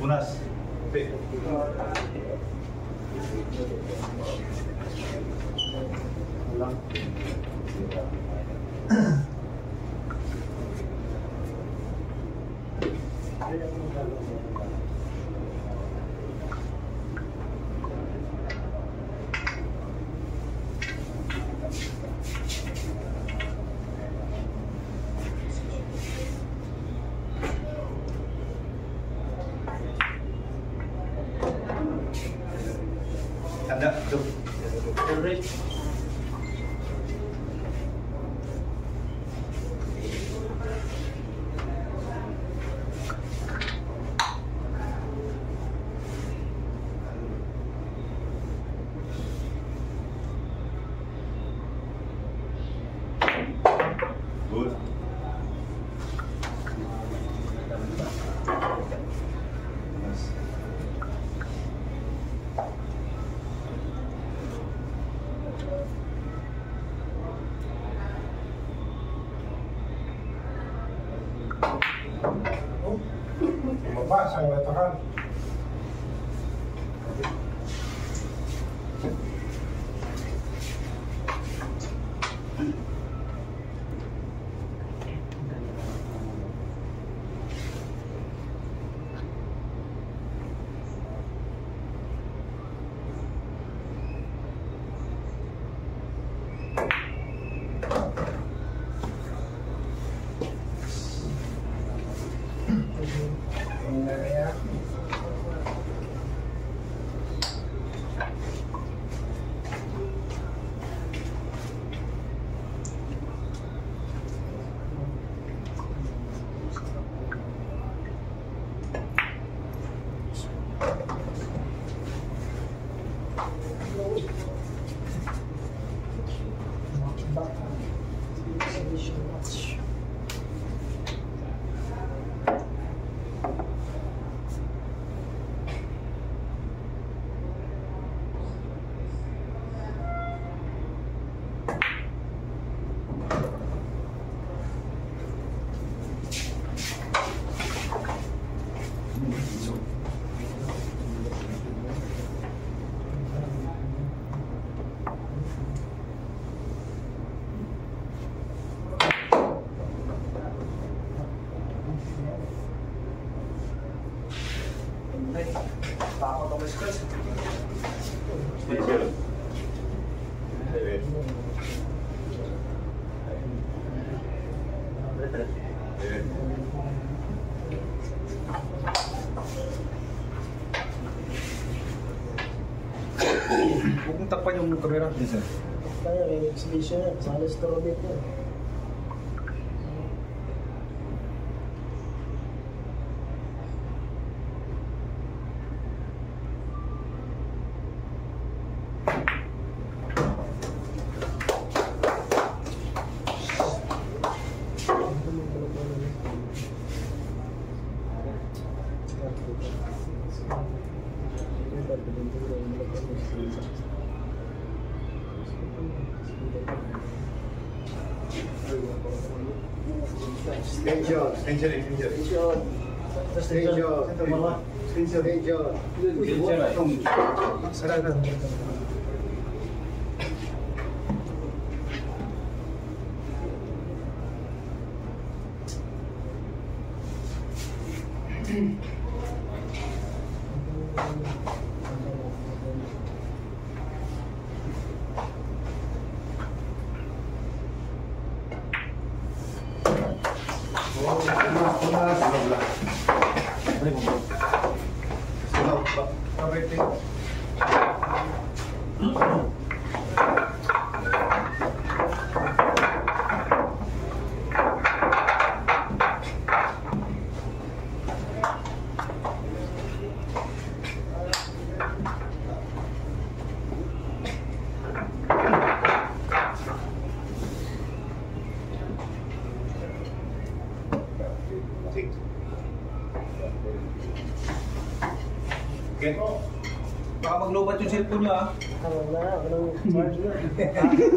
पुनः Huwag mong takpan yung kamera. Yes, sir. kaya may exhibition yan. Kasali sa Torobit yan. Sarado. Okay. kurla. Tamam lan.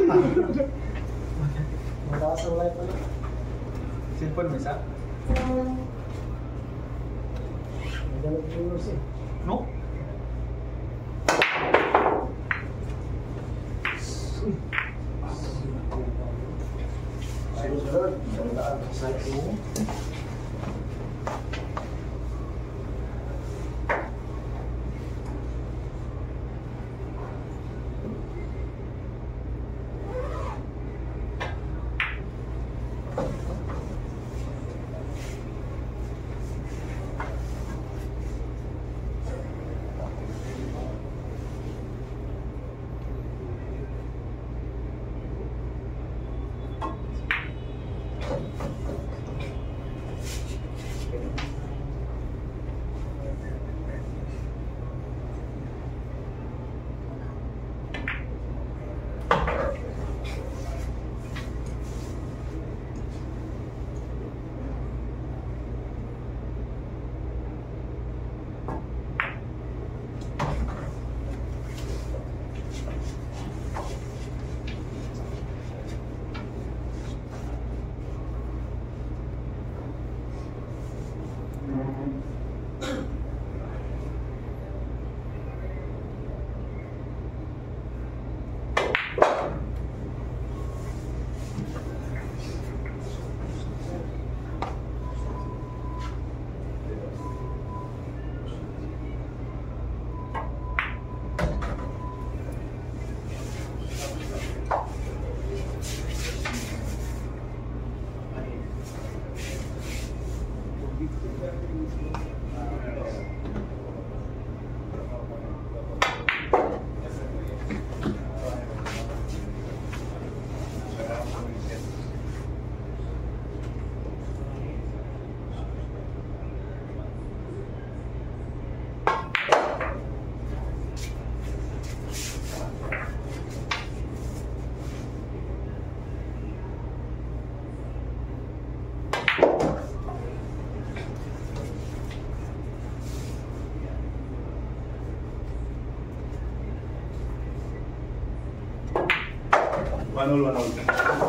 One all,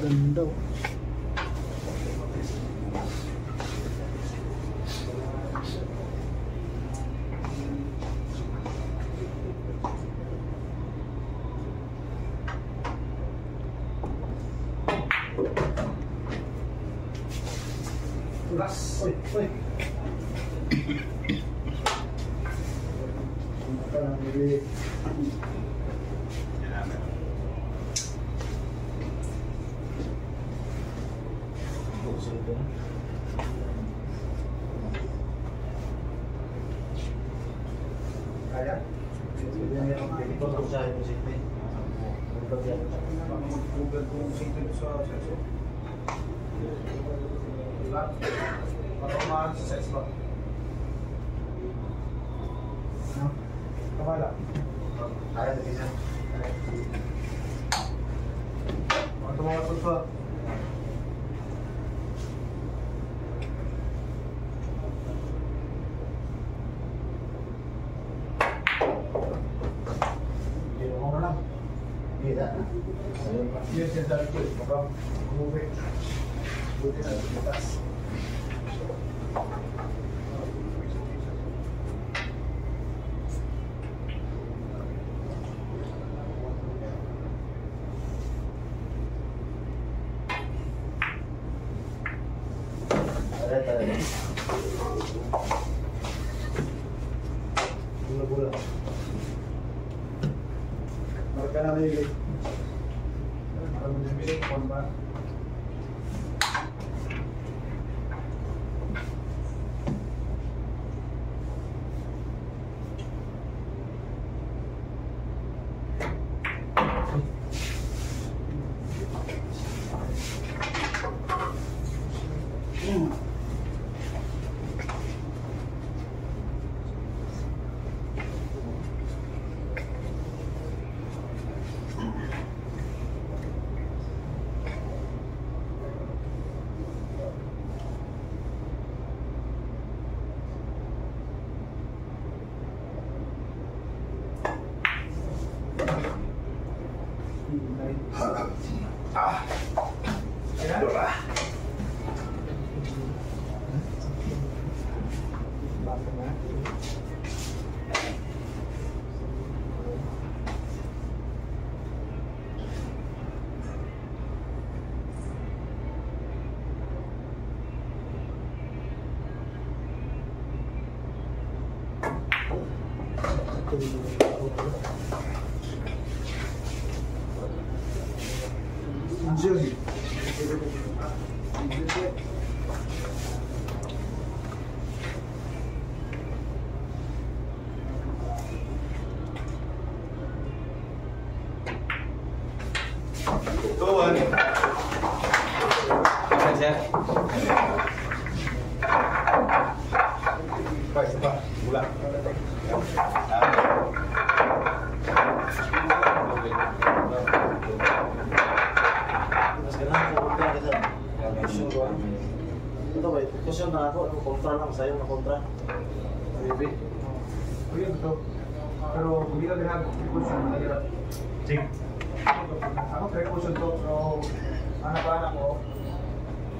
Ganda. Oh. Ba, kusyon na ako. Ako, kontra lang sa'yo na kontra. Baby. Ayun, ito. Pero hindi ka ginagawa. Precaution, mahirap. Sige. Ako, precaution to. So, anak-anak ko.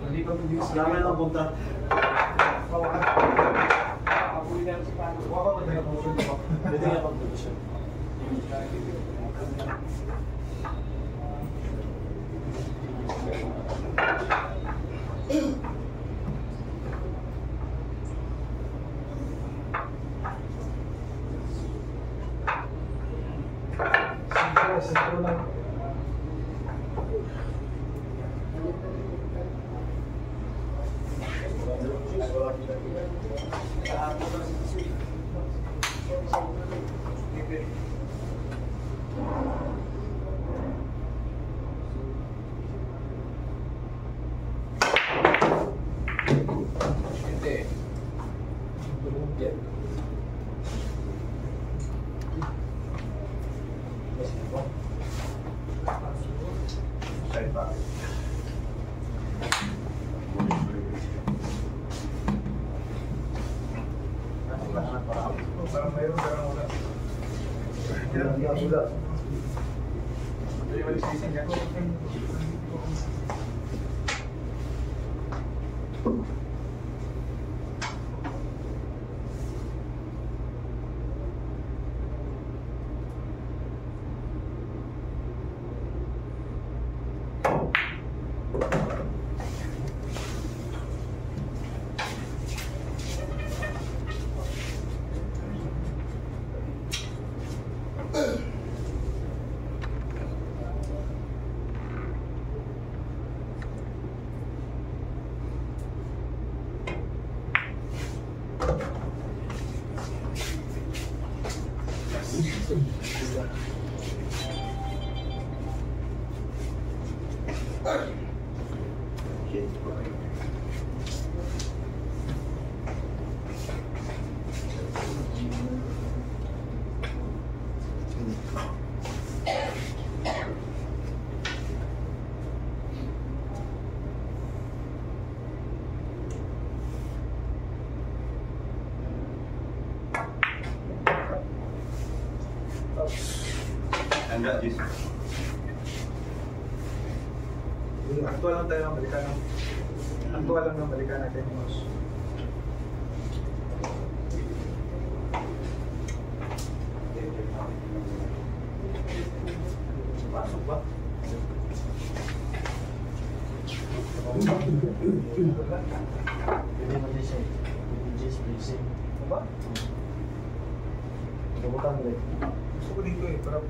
Hindi ka hindi Mas gamay lang kontra. Wala ko na precaution to. Pwede nga pag-kusyon.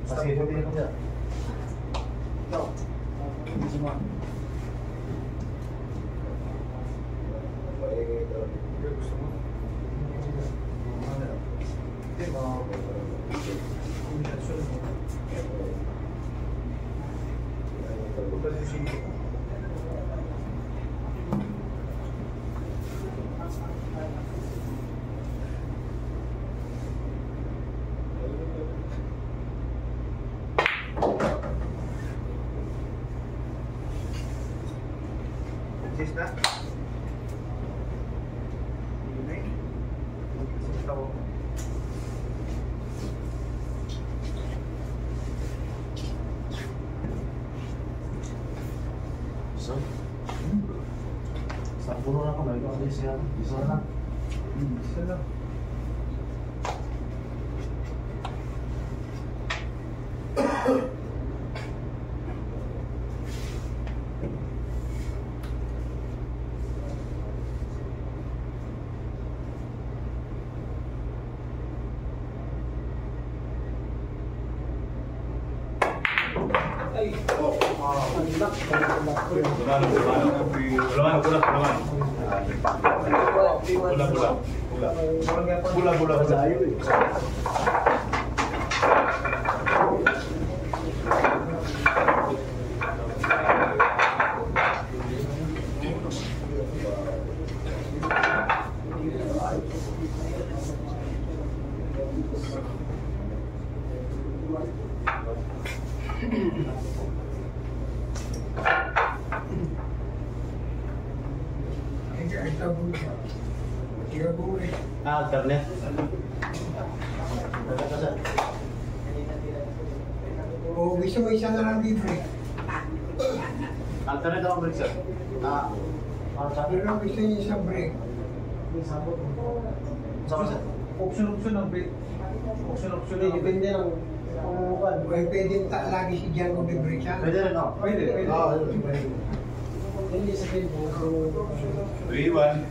Dito eh, para Kasi ito din ko siya. 你说他现在嗯好的好的 Bula-bula. Bula-bula. Hindi, ng depende lang kung kan. Pwede, pwede ta- lagi si Jan kung break siya. Pwede rin ako. Pwede, pwede. Oo, Hindi sa Facebook. 3-1.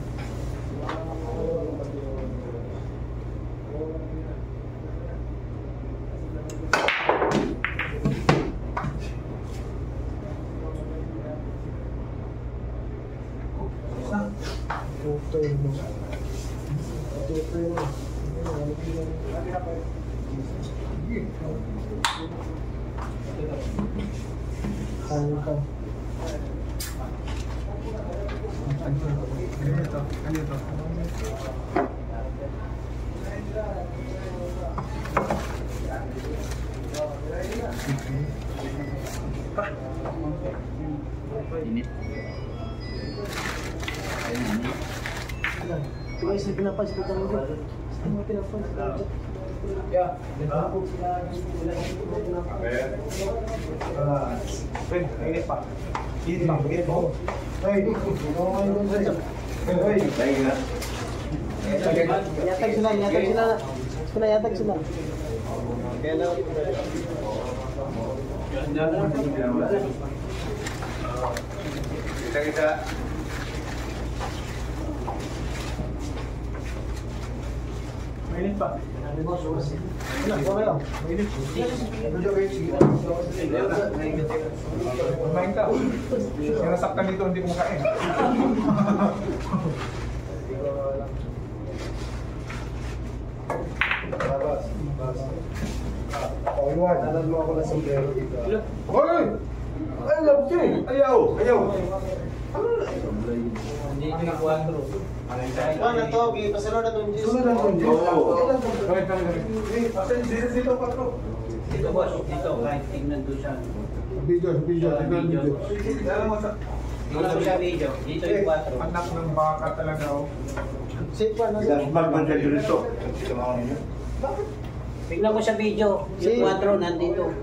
Ano ito? Ano ito? Kung isa pinapay, sa mo ba? Sa mo pinapay, sa Yeah. Nagkakapog sila, wala yung pinapay. Pwede, init pa. Init pa, init pa. Ay, ano nga yun sa'yo? Yatag sila, yatag sila. Sila, yatag sila. Kita kita. Mainit pa. Wala, kuha kayo. Medyo kayo, sige. Kumain ka. Yung nasaktan dito, hindi kumakain. Hoy! Ay, love you. Ayaw, ayaw. Kuha na to, pasunod na itong Sunod lang yung Diyos. Oo. Kaya. Eh, pasensya, dito, dito. Dito boss, dito, kahit tingnan doon siya. Video, video, video. Alam mo, sa... Tingnan mo siya video, dito yung 4. Anak ng baka talaga, oh. Safe pa, no? Magman siya dito. Tingnan mo siya video, Si- yung 4 nandito.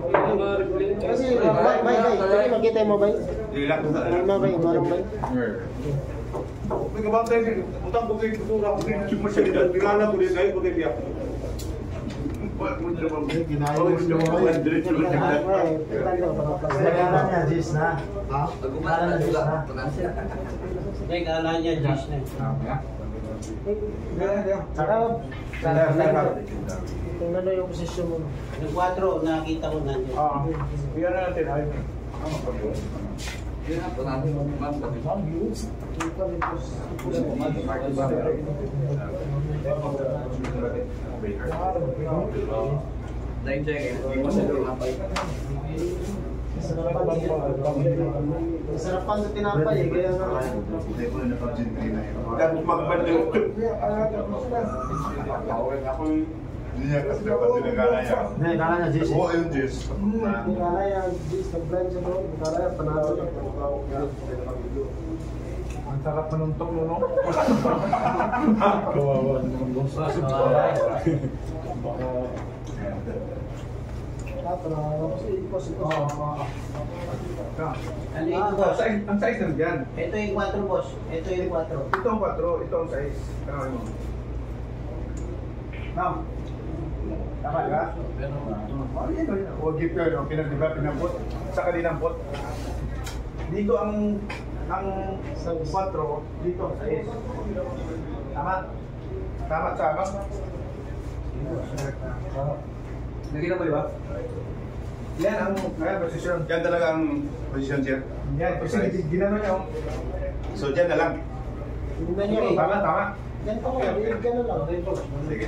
Kasi, bay, bay, bay. Dali, makita mo, bay. Dilak ko Ay, ma, bay, marang bay. May kabantay din. Utang ko kay kultura ko kay cuma siya dito. Bigana ko din kayo ko din mo siya mo. Ay, tanda, mga Kailangan niya, Jis na. Ha? Pagkumaran na sila. Hindi, kala niya Diyos na. Tingnan mo yung posisyon mo. Yung 4, nakita ko nandito. Ah, bigyan na natin. Ay, Sarapan sa tinapay, eh. Kaya nga. Dapat magman dito. Niya kasi dapat dinagana niya. Hindi, kailangan niya, Jis. Oo, yun, Jis. Kala yan, Jis, nag-blind siya doon. Kala yan, panalo lang. ang sarap manuntok mo, no? Panalo kasi ipos, ipos. Ano Ah, ito boss? size, ang size nandiyan. Ito yung 4 boss, ito yung 4. Ito ang 4, ito ang size. Tama mo. Ma'am. Tama ka? Oh, yun, yun. Huwag gift yun. no? Pinag, diba, pinampot. Saka dinampot. Dito ang ang 4, dito ang size. Tama? Tama sa ano? Nakita mo, di ba? Yan ang ayan, posisyon. Yan talaga ang position sir. Yan, kasi ginano niya. oh. So dyan na lang. Tingnan niyo, eh. Tama, tama. Yan pa ko, gano'n lang. Sige.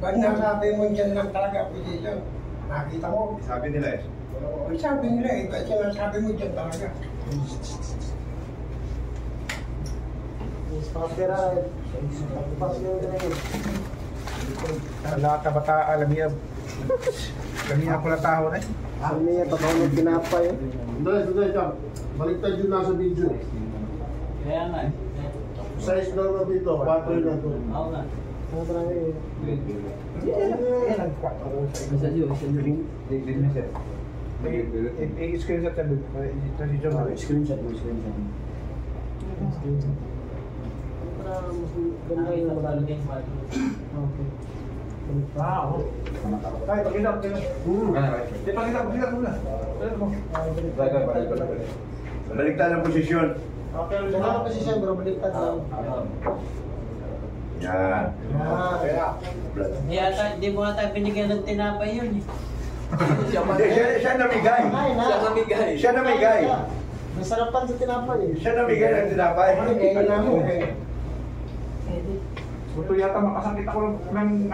Pag nasabi mo dyan lang talaga position, nakita mo. Sabi nila eh. Ang sabi nila eh, kasi nasabi mo dyan talaga. Lahat na bata, alam niya. Alam niya pala tao na eh. Sabi niya, totoo ng tinapay. eh. Hindi, hindi, ito. Baliktad yun nasa video. Kaya nga eh. Size na dito, 4 yun na ito. Oo nga. Ang I-screenshot yan doon. I-transition mo. Screenshot mo, screenshot mo. Para mas ganda yung ko madali. talaga yung 4. Okay. Ah, oo. Ay, pakita, pakita. Di, pakita, pakita muna. Pakita mo. Baliktad ang posisyon. Okay, na kasi siya, bro, baliktad lang. Yan. Hindi ata, hindi mo ata binigyan ng tinapay yun eh. Hindi, siya, siya namigay. Ay, na. Siya namigay. Siya namigay. Nasarapan sa tinapay eh. Siya namigay ng tinapay. Ay, kaya na mo. eh. Gusto yata makasakit ako ng...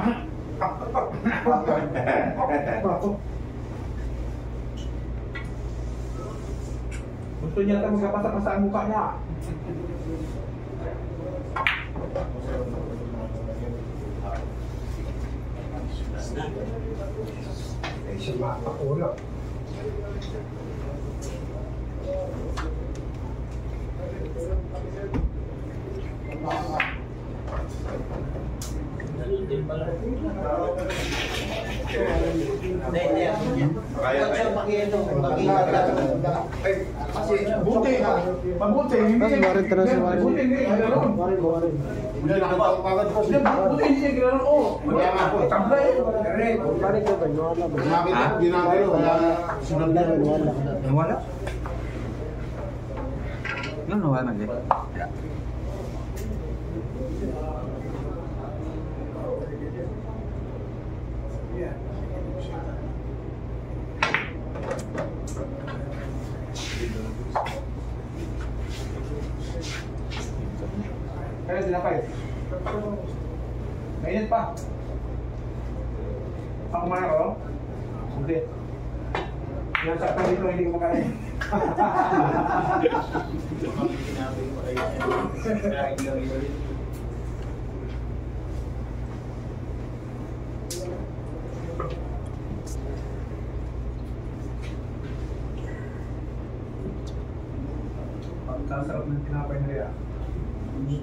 Gusto niya ata magkapasak sa mukha niya. Eh, siya makakulo. Ganun din pala. Hindi, hindi. Kaya, kaya. Ay, Buti. Mabuti. Hindi Mas warin talaga si Warin. Buti hindi. Warin. Hindi po. Hindi, Buti hindi gano'n. Oo. Wala nga po. Tablay. Warin ka ba? Nawala ba? Ko ginagano. Wala, wala. Nawala? Yung nawala din. Kaya sinapay. Mainit pa. Ako kumain ako? Hindi. Yan sa dito hindi ko makain. Pagkasarap ng tinapay na rin. Di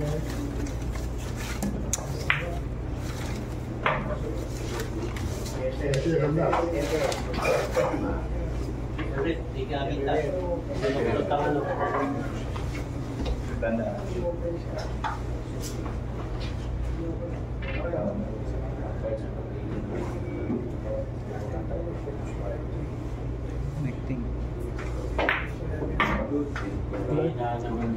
ka kita. Pinupulot ang ano. Connecting. Kaya naman.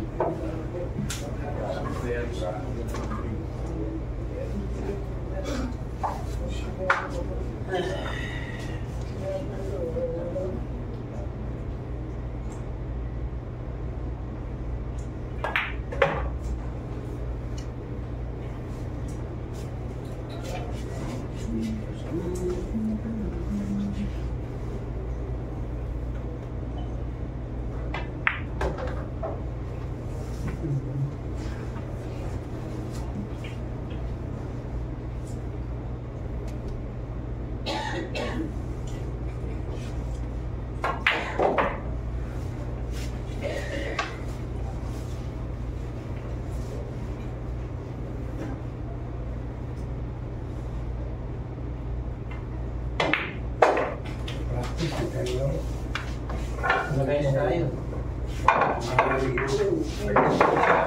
Magayos tayo.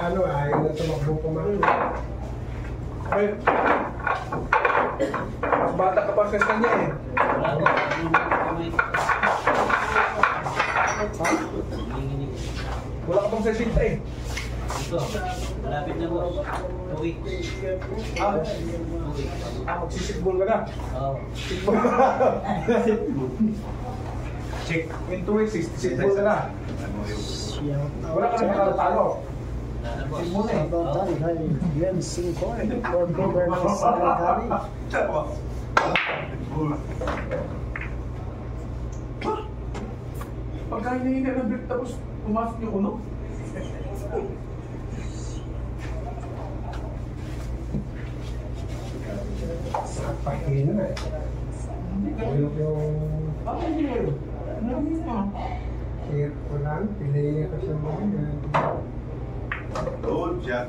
Ano, ayaw na tumakbo kumain. Ay. Mas bata ka pa sa kanya eh. Wala ka pang sasita eh. Ito. Malapit na. Two weeks. Ah, weeks. ah magsisikbol ka na. Oo. Ka na. Check. In two weeks, sikbol ka na. Wala ka na nakatalo. Wala na boss. Sikbol na eh. About that, hey, Glenn Singcoy, Fort Governors Secretary. Pagka hinihinga ng brief tapos pumasok yung uno. Pahina eh. Ayok yung Ano hindi kaya wala, pili ka sa mga yan. Good job.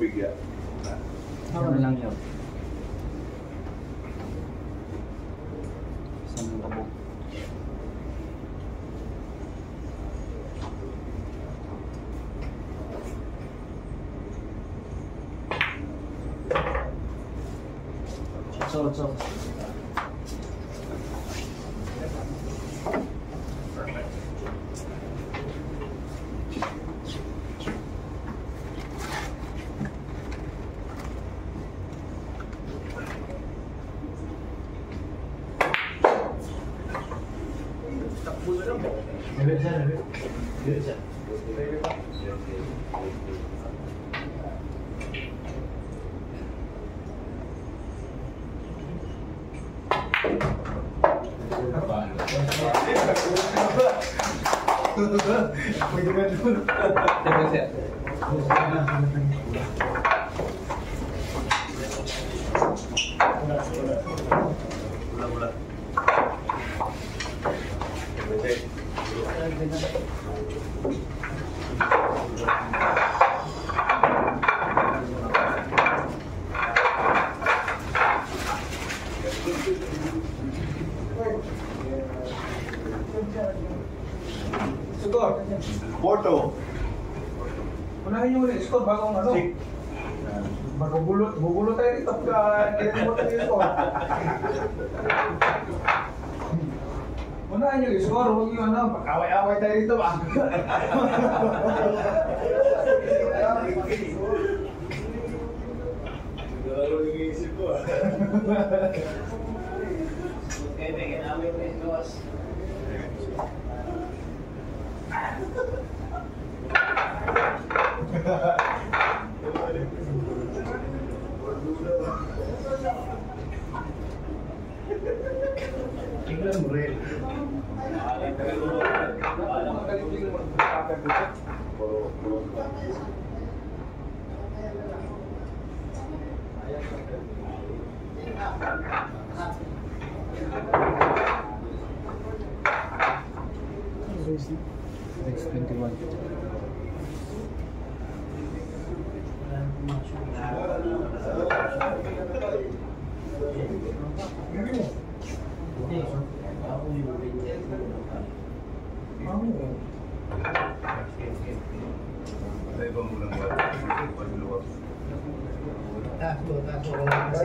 Kapay tubig yan. Ano lang yun? Isang kabog. So, so. Good. job.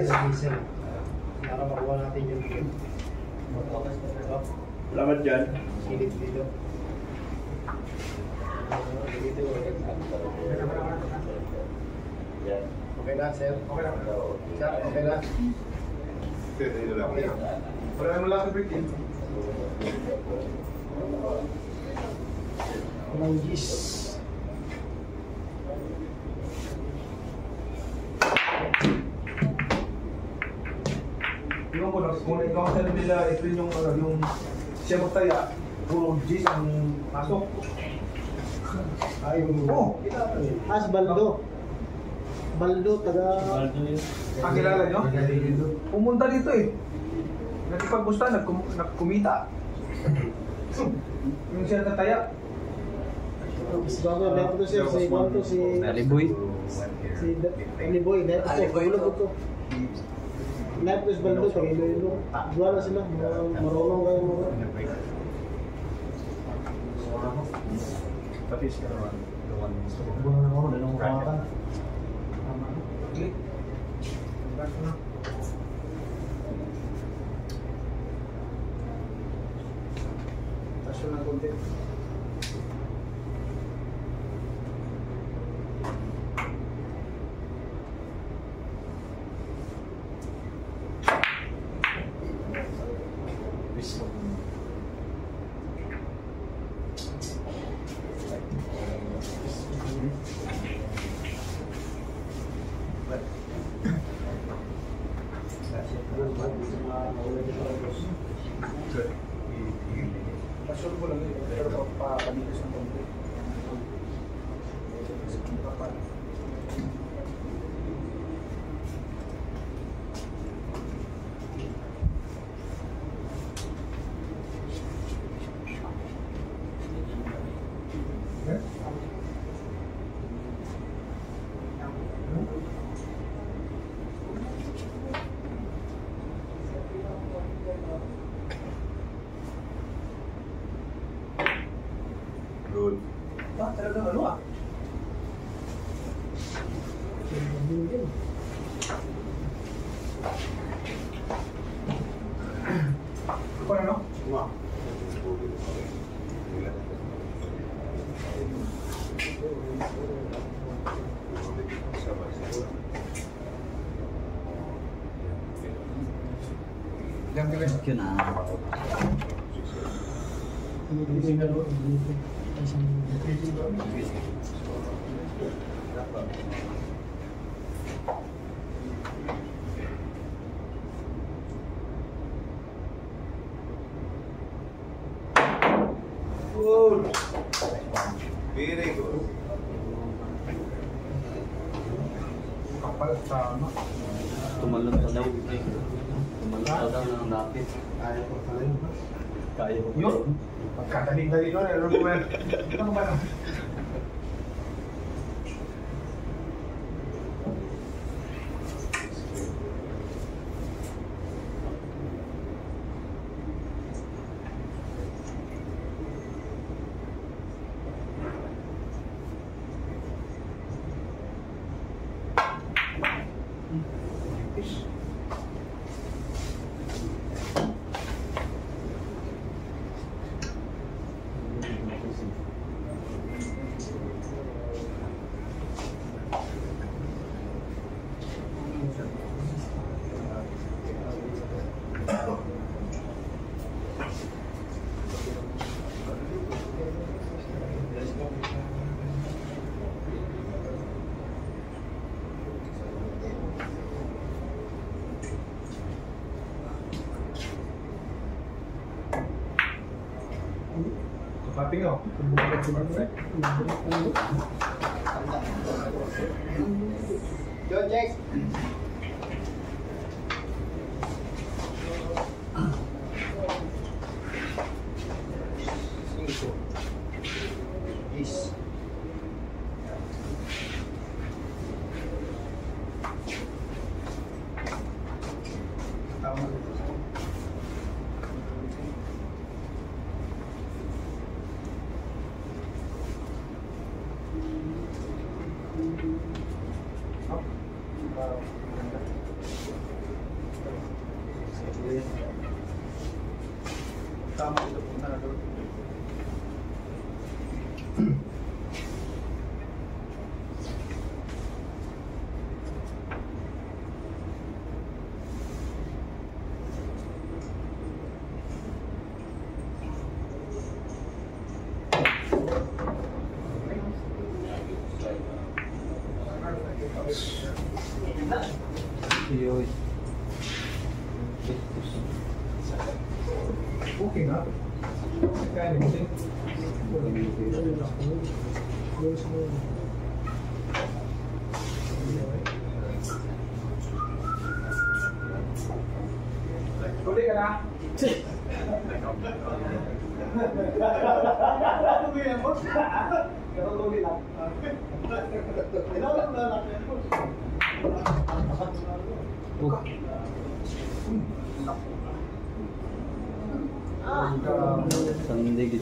Sa diesel. Para makuha natin yung Salamat dyan. silip dito. Dito. Okay na, sir. Okay lang. Sir, okay na. Pwede nyo lang. Wala naman lang sa break in. Manggis. Nila, ito yung, ano, yung siya magtaya, puro G's ang pasok. Ay, yung... Oh, As Baldo. Baldo, taga... ang kilala nyo? Pumunta dito eh. Nakipagbusta, nagkum nagkumita. yung siya nataya. Mas bago, dito to siya, si Kwanto, si... Aliboy. Si Aliboy, dito to, kulog ko. Lahat si Baldo, taga Iloilo. Dua na sila, mga marunong kayo mga... Tapis ka naman. Buwan na ako, dalawang kawakan. Tasyo ng konti. 就难 Perfecto.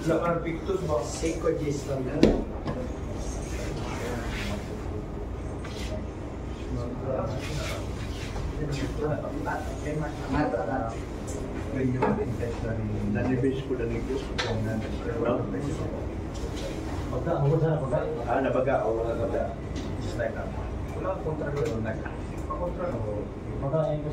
Laman pictures ba? Sacred yes lang na. Nanibis ko na nito sa kong Pagka-awal na, pagka Ah, napagka-awal kontra ko. Pakontra ko. Pagka-awal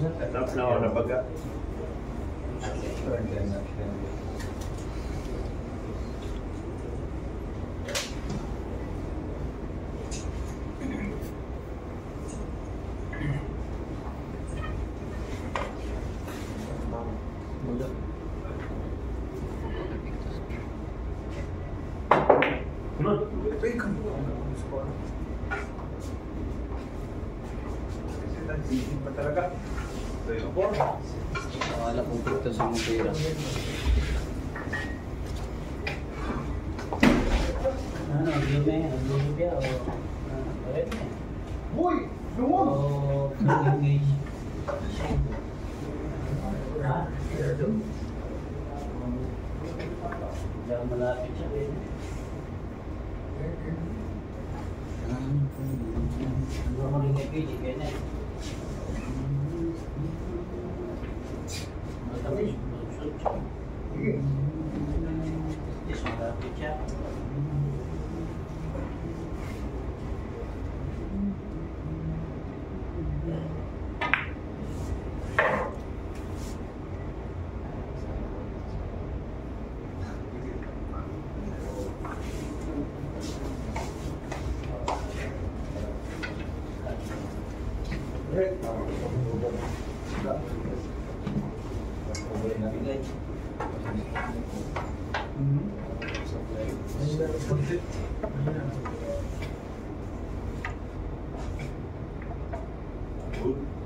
Nandiyan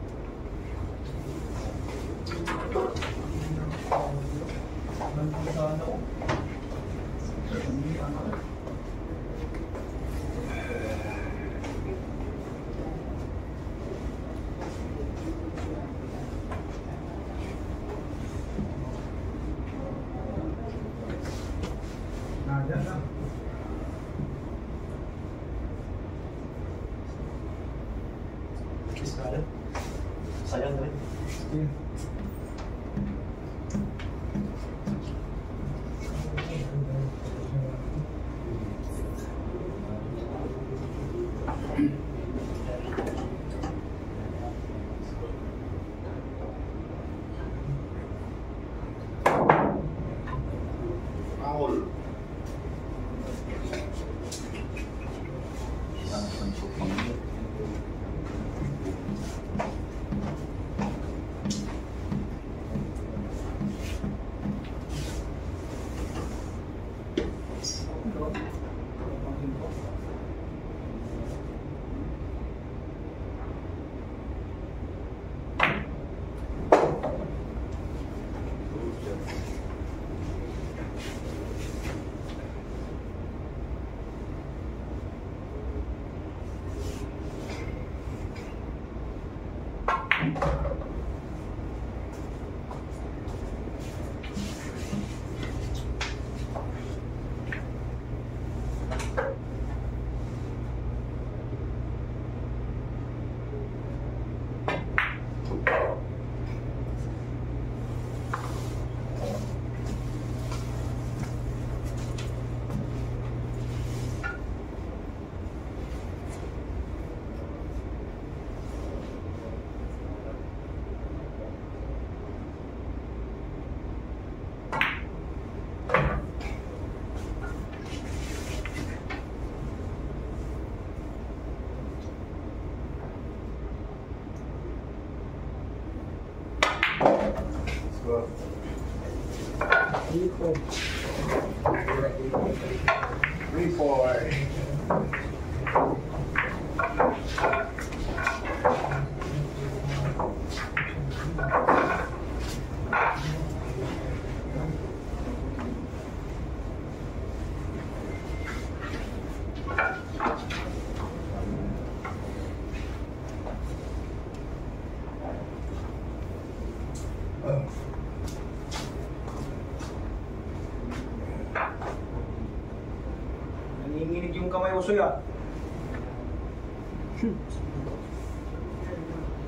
Ya.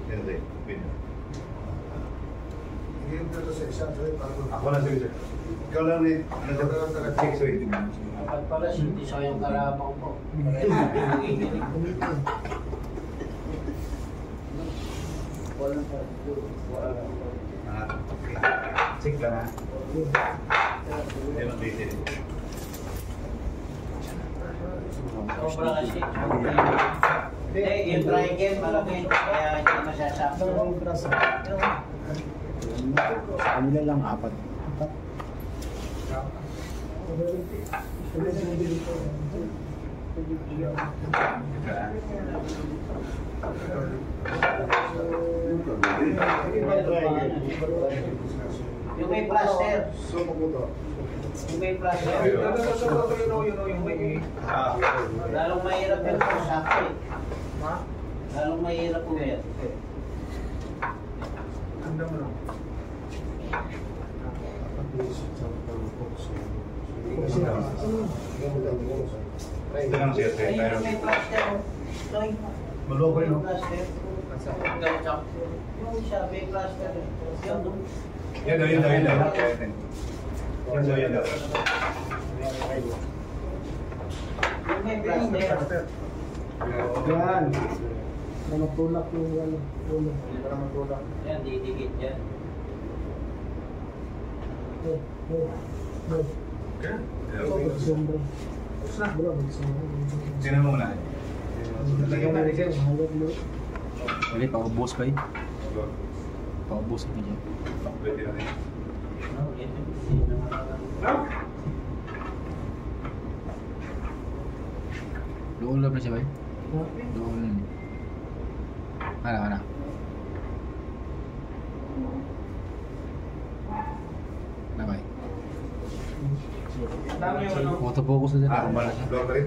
Yan. Win. Ako na sige sir. Ikaw lang ni. Ano to? Six, wait. Dapat pala, hindi siya yung karabang ko. Nanginginig. Walang Walang Ah, okay. Six ka na. Yan ang bitin. Sobra kasi. Hindi, yung triangle malaki. Kaya hindi masasakto. Sa kanila lang apat. Apat. Yung may plaster. Sumo ko. Yung may plaster. Yun o, yun o, yung may... Lalong mahirap yung sakto eh. Lalong mahirap po yan. Ganda mo lang. Ito lang siya, sir. Meron. oh. Maloko yun, Yung siya, may plaster. Yun, no? Yan yan yan yan. Na matulak yung ano. Hindi pa naman tulak. Yan, didikit yan. Eh, eh, eh. Okay. Magsumbay. Sino mo muna? Lagyan na rin mo. Wali, paubos ba yun? Paubos ko dyan. Pwede na rin. Oh, yan. Doon lang na siya ba yun? Ha? Doon. Ano, ano? Nabay. Dami yung ano. Autofocus na dyan. Ah, Wala mal- siya. floor pa rin?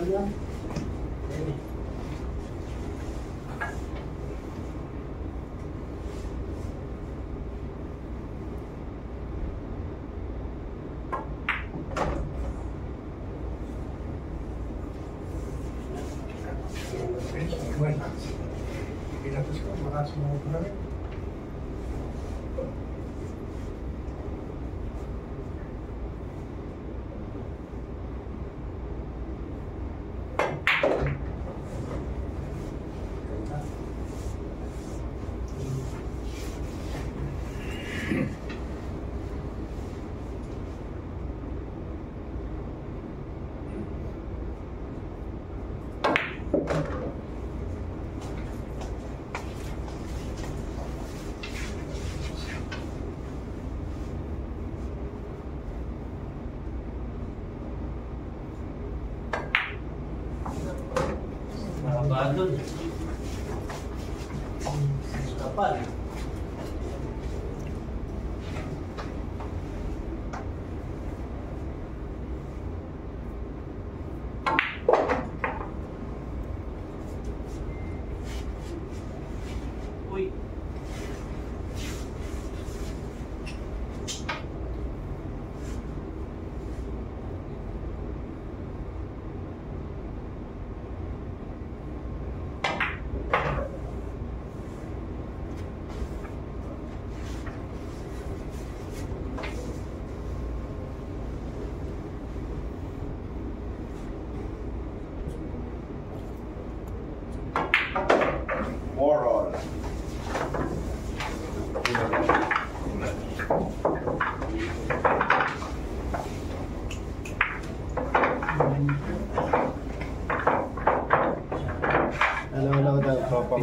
Columbia.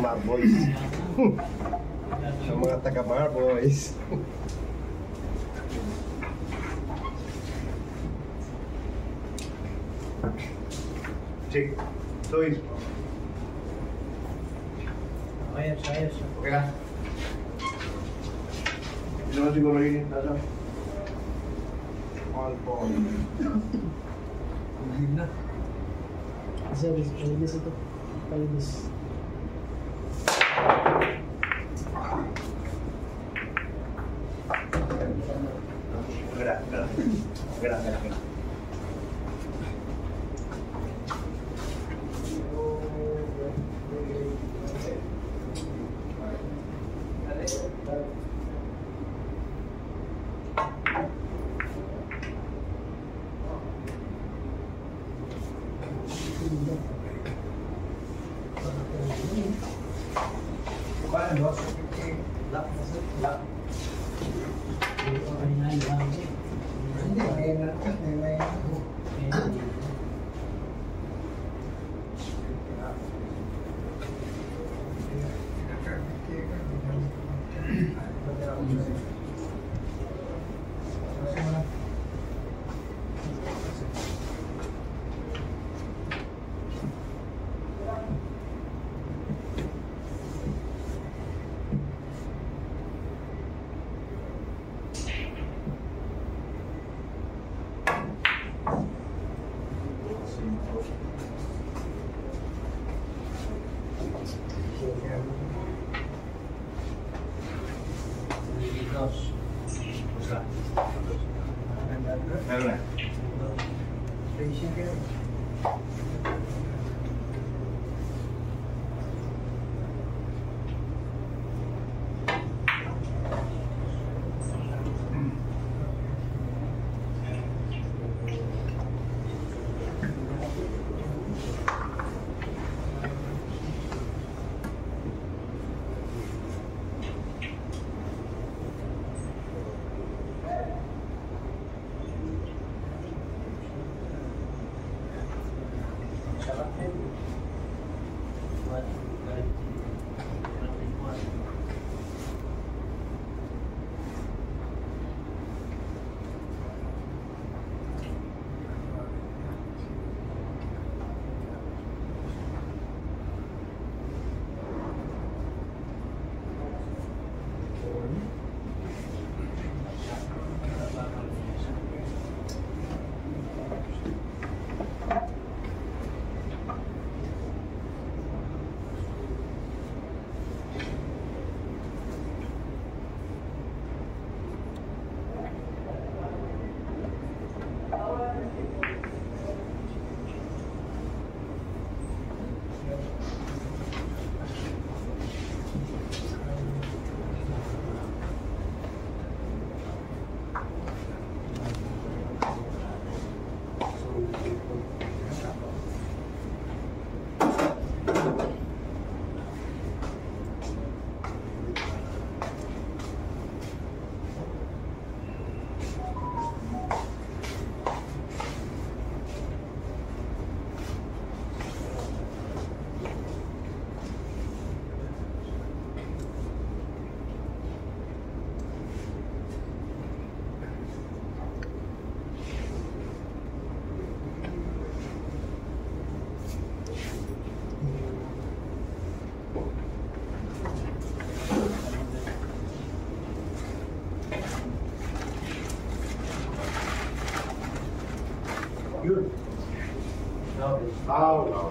my voice. Oh.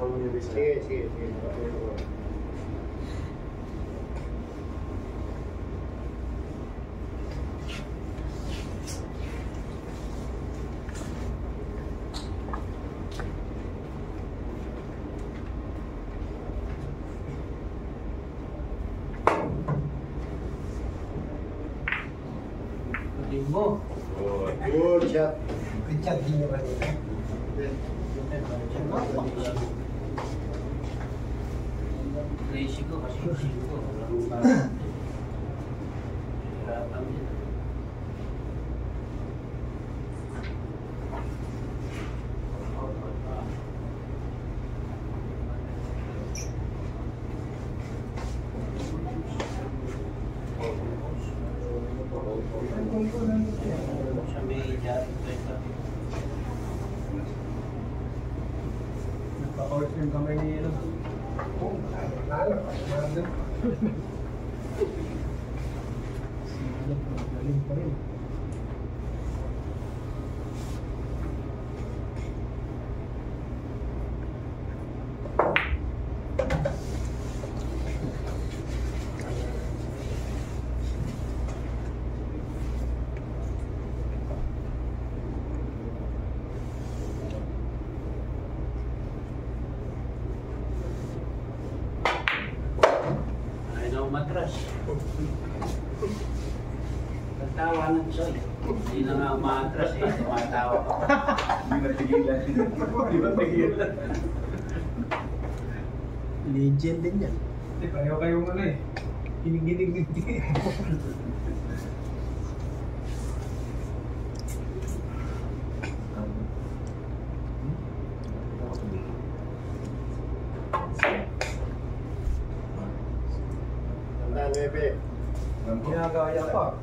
Makakulong yung bisa. Sige, sige, sige. mo. Good shot. Good shot din yung kanina. Crazy ko kasi crazy ko. Hirapan din. Sa may dyan, ito. Nagpa-course yung kamay ni Elo. Galing pa rin. Ay na umatras. Nagtawa ng Soy. Hindi na nga umatras eh. Tumatawa ka pa. Hindi natigilan. Hindi natigilan. Legend din yan. Hindi, pareho kayong ano eh. Kiniginig din. Tandaan, Bebe. Ginagaya pa.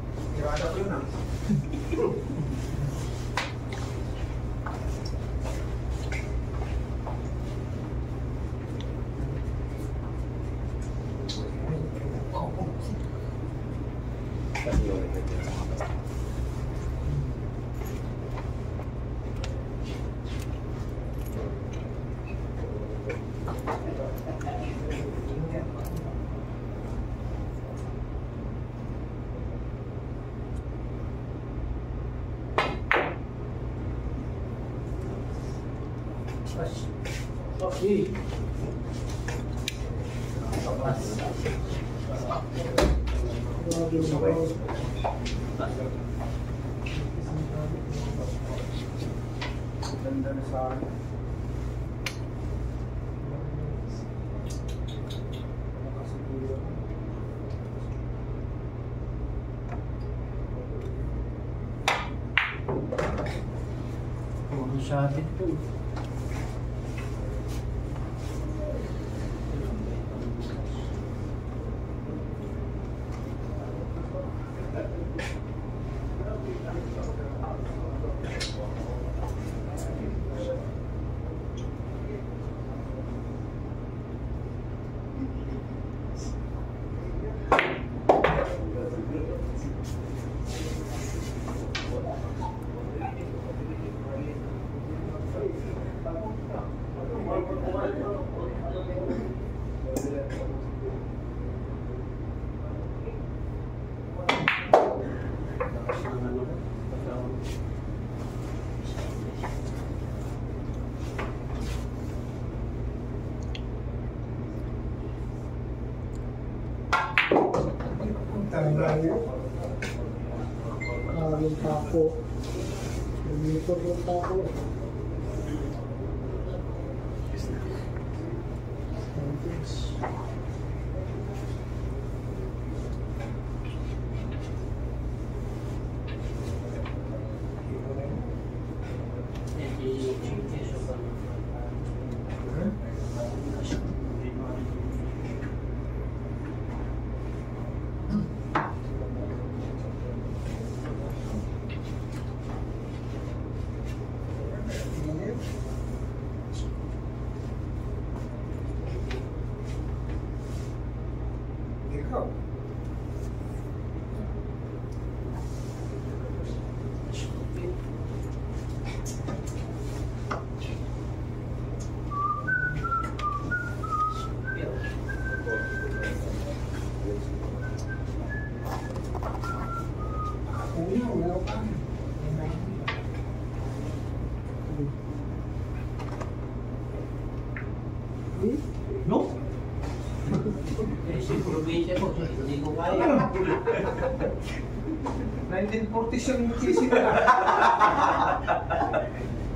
1940s yung sisi na.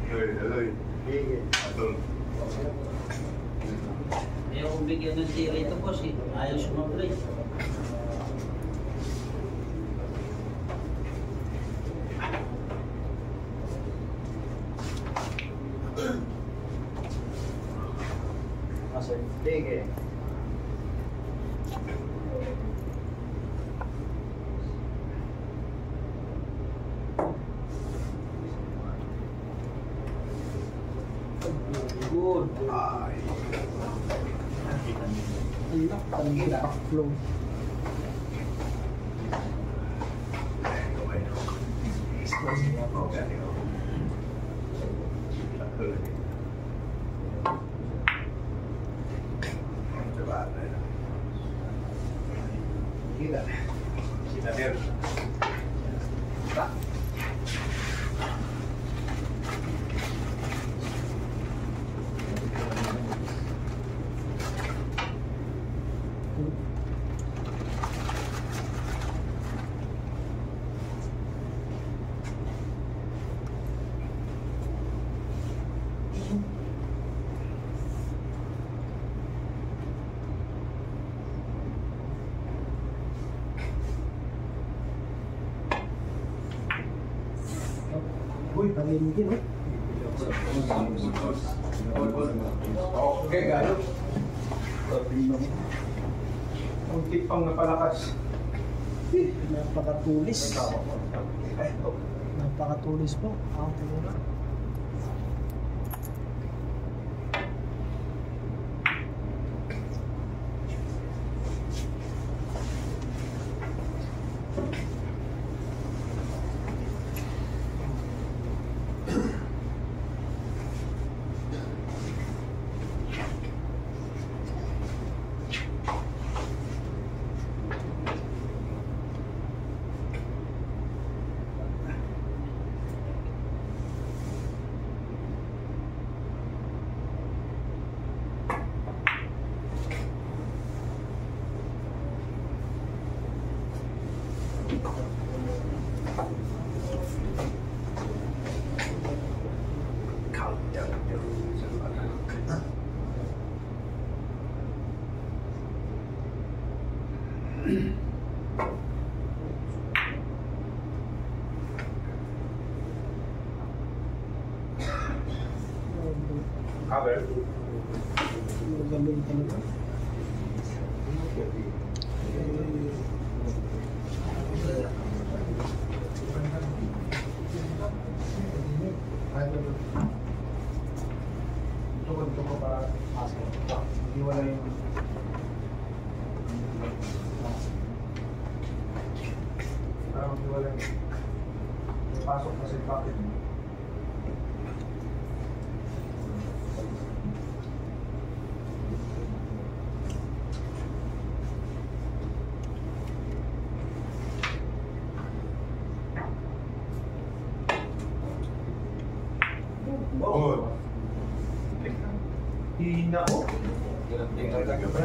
Aloy, aloy. Atol. Ayaw kong bigyan ng tira ito, boss eh. Ayaw sumablay. Nasa Sige. luôn. Okay, galo. Kunti pang napalakas. Napakatulis. Napakatulis po. Ah, talaga.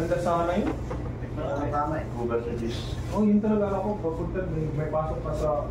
Maganda sana yun. Tama eh. Google to this. Oh, yun talaga ako. Pagpunta, may, may pasok pa sa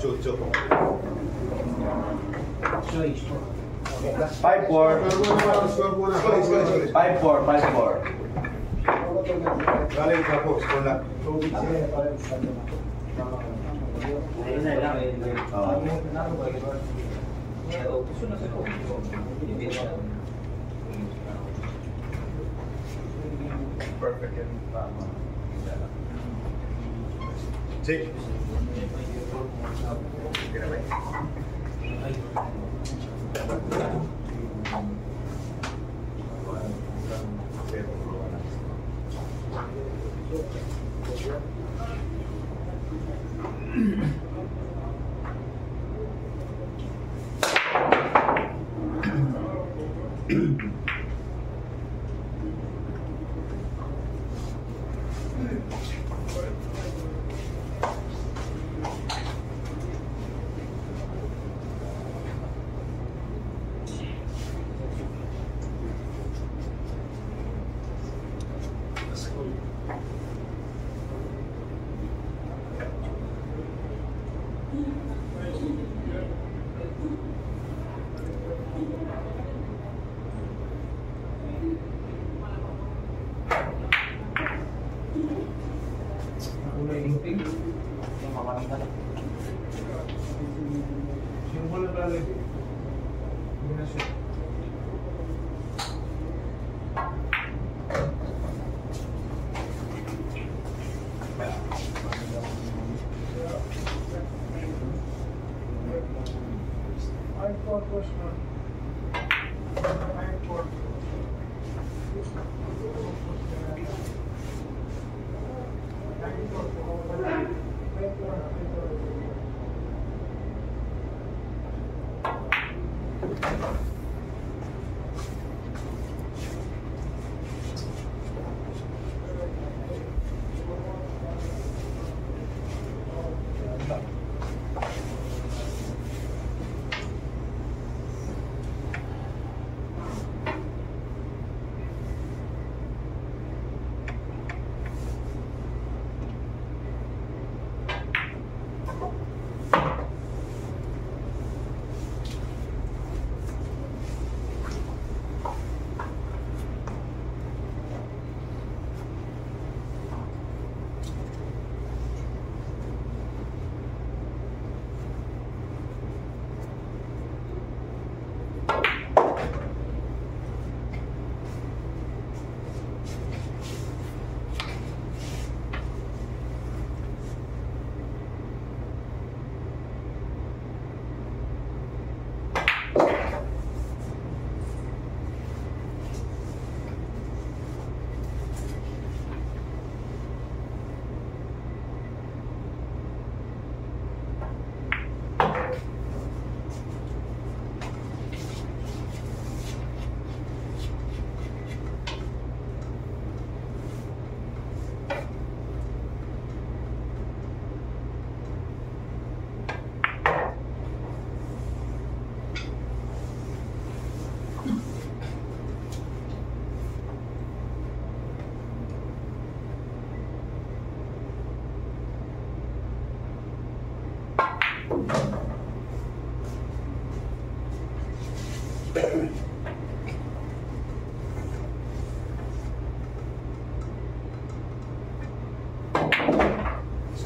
Chucho. Soy four. Four, four. Con la. Perfect. Sí. Gracias.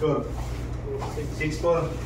4. 6 4.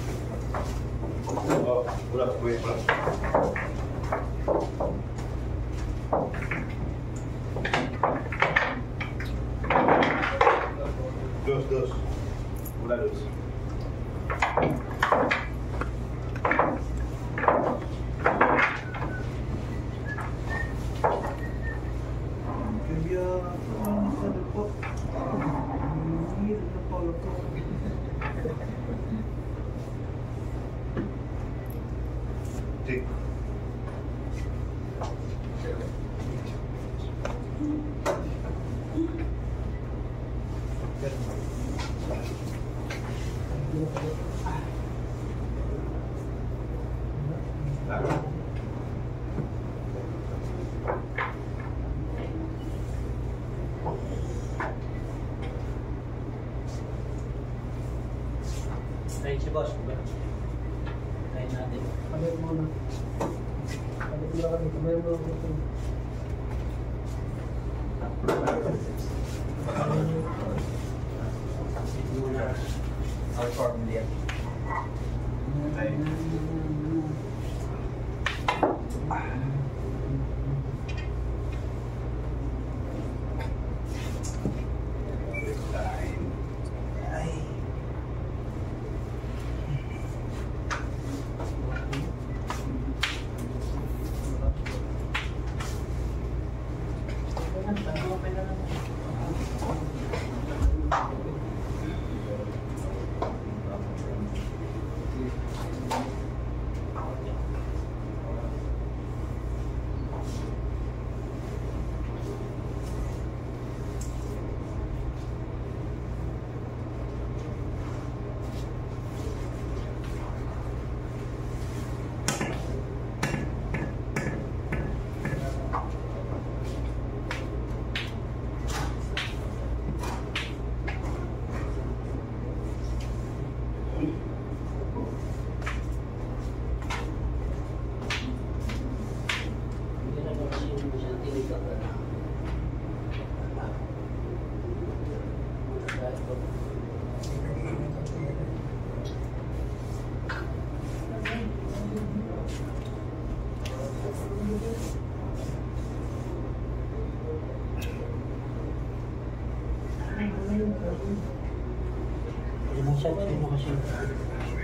Kasi?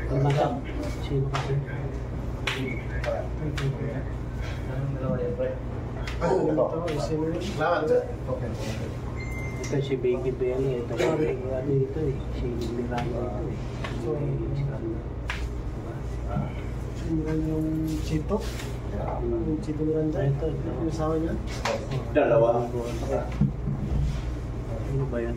Tumasak. Sino kasi? Salamat, sir. Okay. Ito si Becky Belly, ito si ano ito eh, si Miranda ito eh. So, yung Chito? Yung Chito Miranda? Ito, ito. Yung asawa niya? Dalawa. Ano ba yan?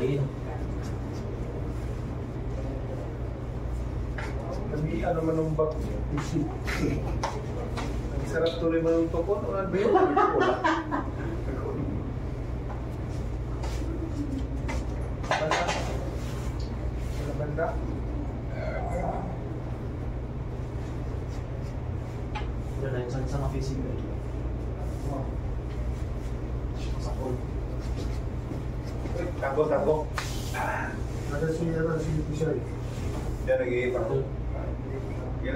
Maliit. Nami ano man ang bag. Ang sarap tuloy man ang tokon. Ano ba yun? Wala. ये पढ़ो ये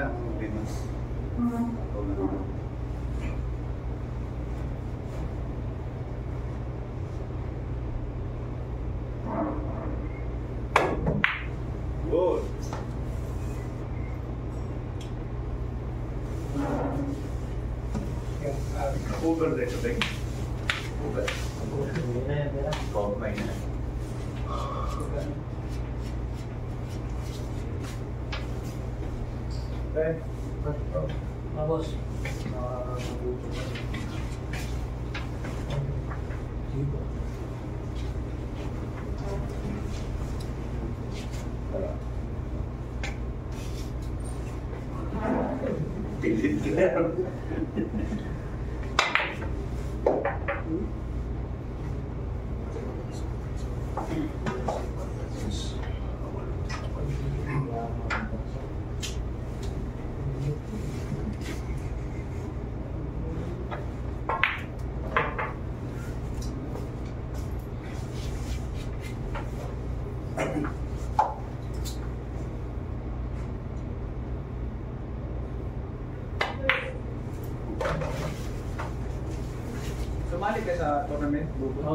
Over.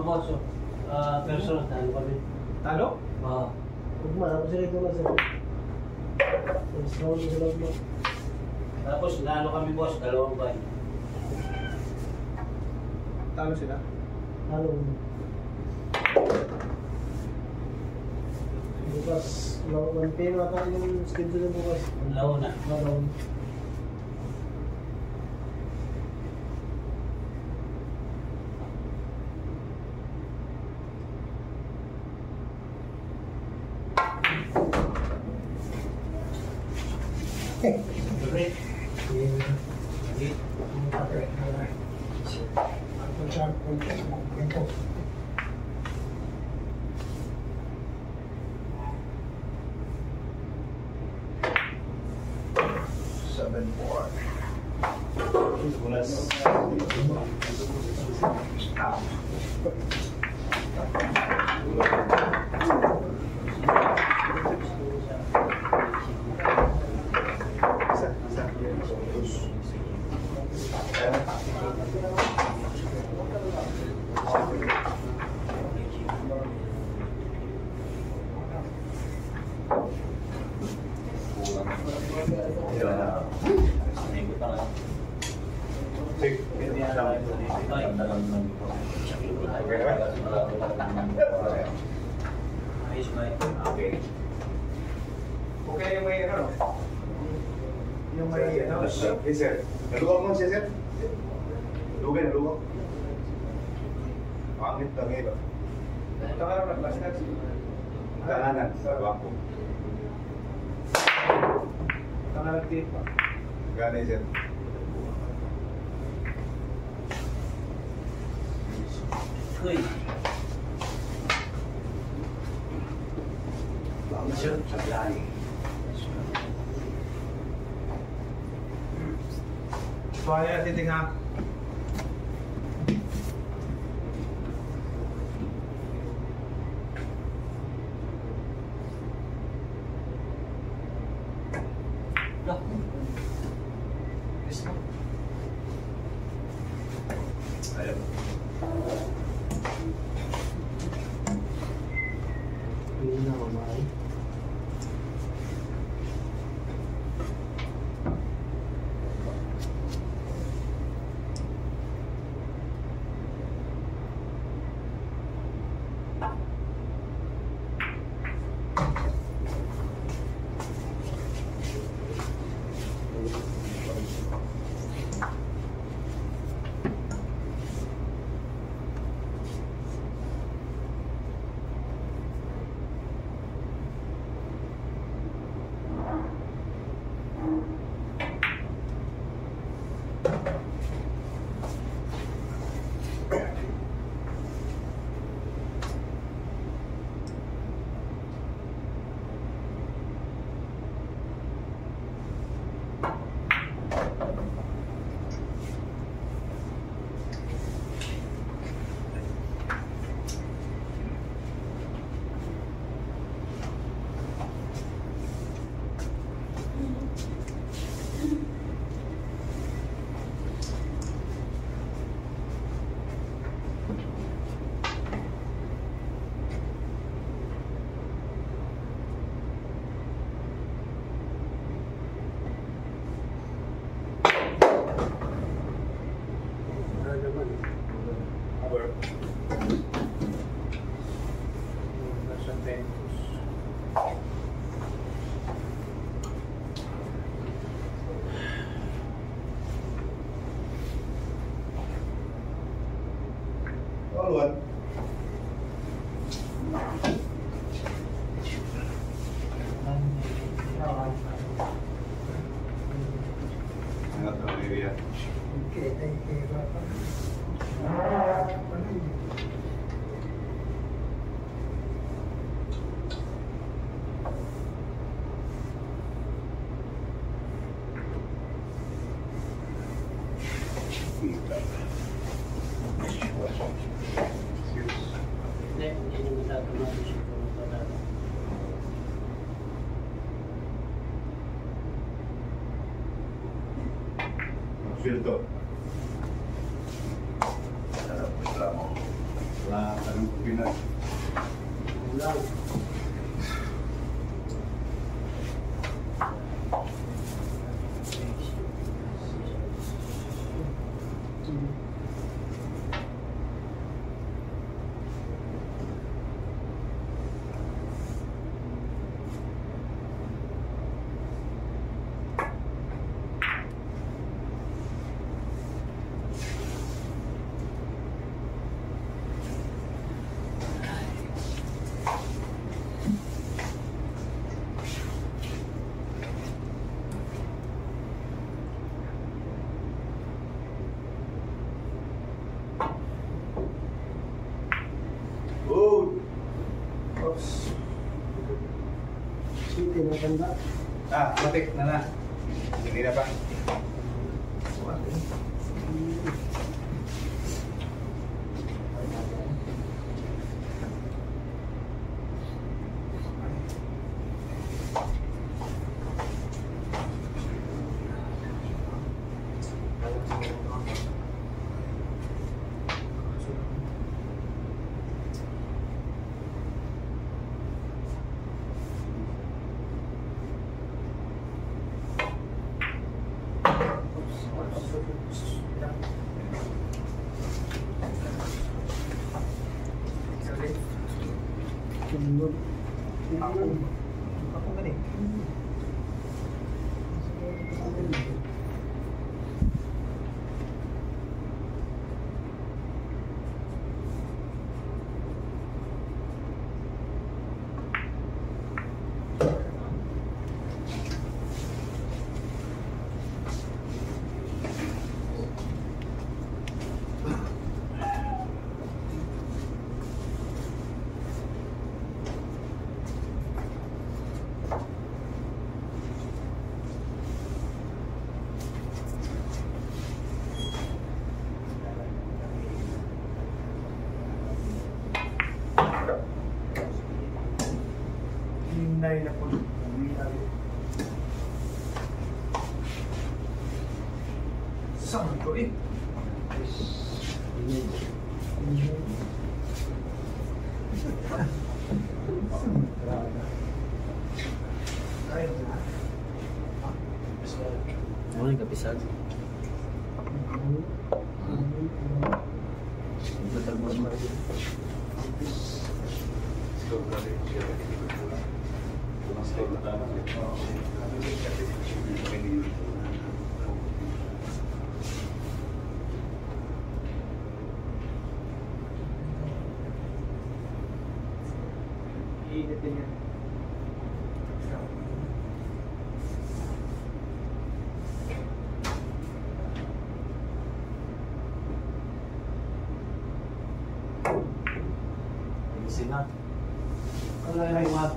Boss. oh. Ah, personal. Talo kami. Talo? Ah. Huwag mo, tapos sila ito na sila. Tapos round sila mo. Tapos nalo kami, boss. Dalawang buwan. Talo sila? Ano? Bukas, lawan pay na tayo yung schedule bukas. Lao na. Ba? Okay. Okay yung may ano? Yung may ano? Yes, sir. Naluwag mo siya, sir? Lugay, naluwag. Pangit lang eh. Ito ka lang, basta na. Tanganan sa. Ito ka lang tip. Gani, sir. Uy. So, ano yung titing ha? Matik na na.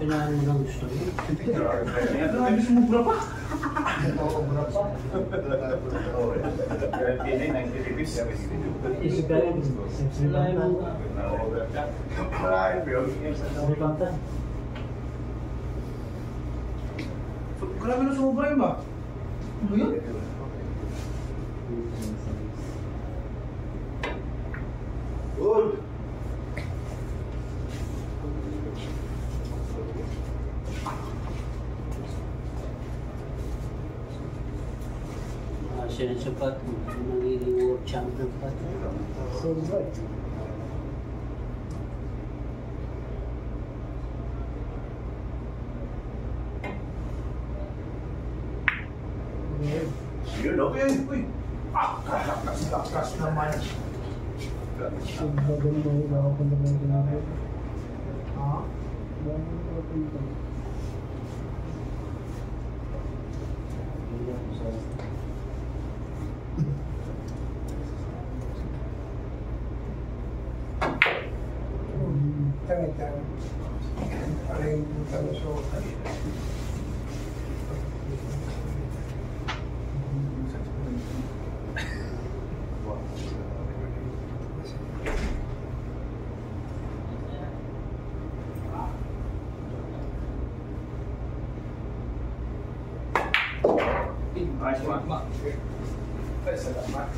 Yung mga pinahan mo ng gusto niyo. Isip ka rin. Sila yung Sabi pantan. Grabe na sumubra yun ba? Ano yun? Nagiging world champion pa. Sobra. Yun, okay. Uy. Lakas naman. Sobra ganda yung nakapanda mo yung ginagawa. Ha? Dami yung nakapanda. Tangan, tangan. Aray, tangan so. Ay, salamat. Good. Ay, David. Oo, ano ba to?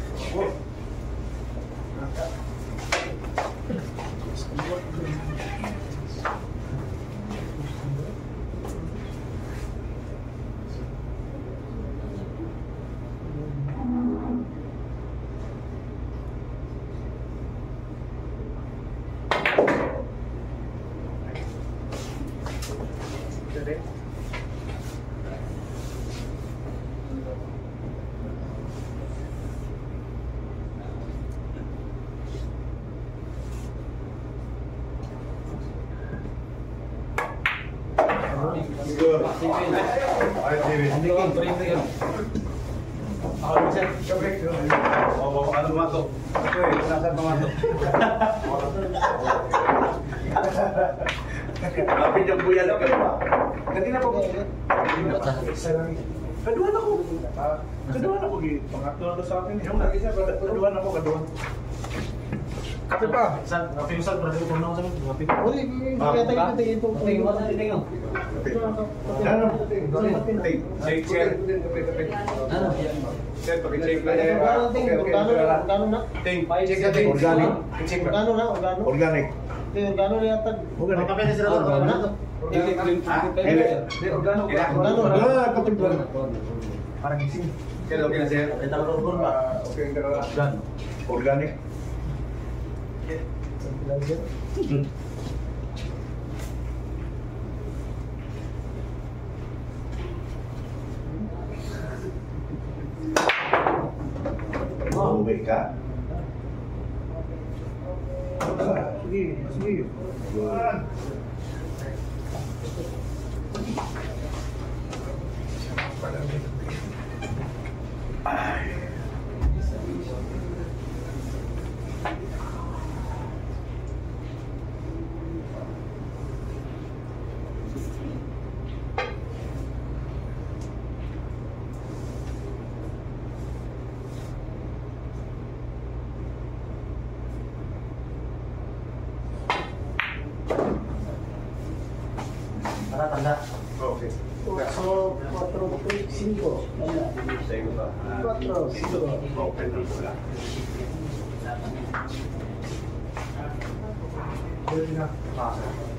Okay, nasaan ba to? Kapit yung buyan ka ba? Kanina po. Kaduan ako. Kaduan ako. Pangatlo na sa akin. Kaduan ako, kaduan. Kape pa. Sa kapiusan para di ko puno sa mga kapi. Uy, kaya tayo tingin po. Tingin mo sa tingin. Ano? Check, check. Ano? Check, check. Organo ting, organo na, organo na. Ting, check. Organic. Check. Organo na, organo. Organic. Organo na yata. Mga kape na sila. Organo na. Organo. Organo na. Ah, patimplan. Parang gising. Kaya okay na sir. Ay, talo doon ba? Ah, Okay, ka Organic. Umuwi ka? Sige, sige. Tara, tanda. Okay. So, 4, 3, 5. Wala.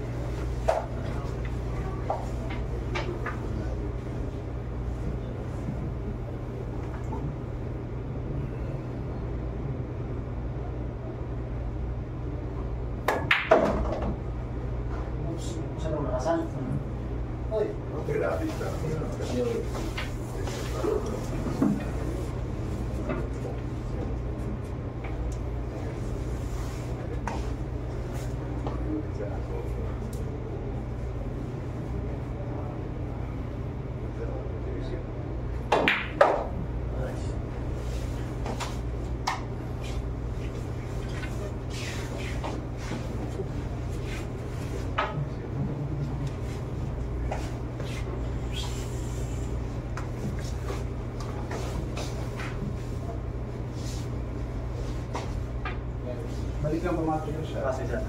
Passa já.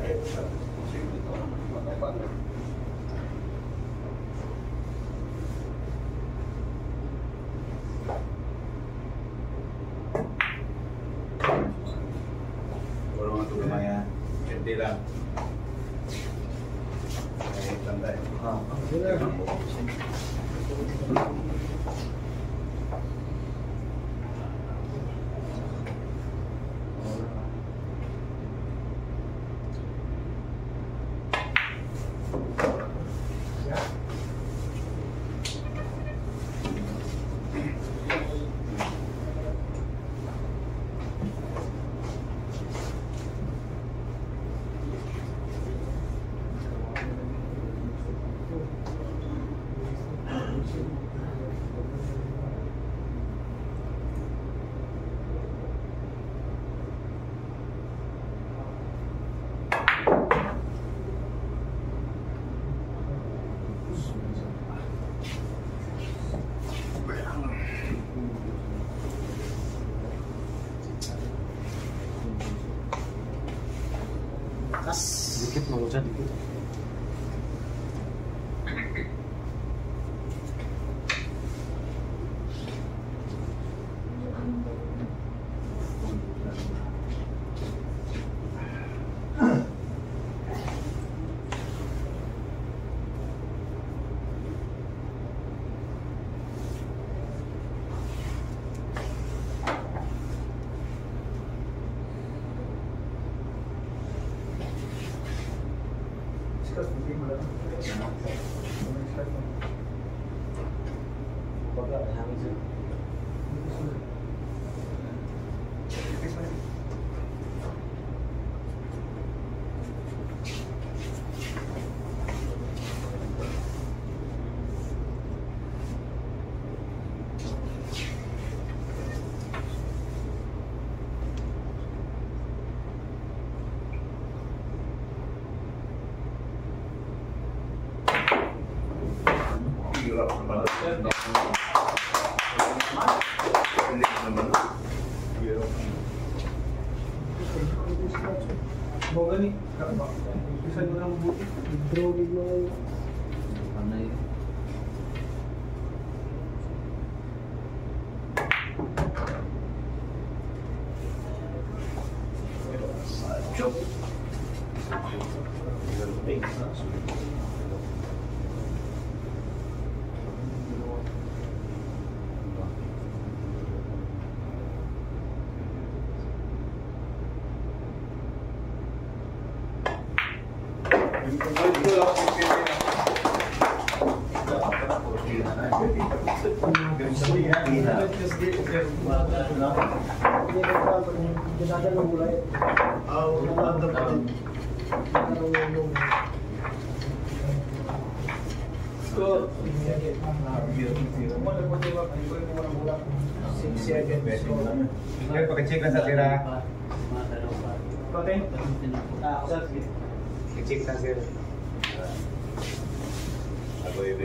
Isa na Nag-check na sa sila. Kote? Ah, ako. Nag-check na sila. Ako yung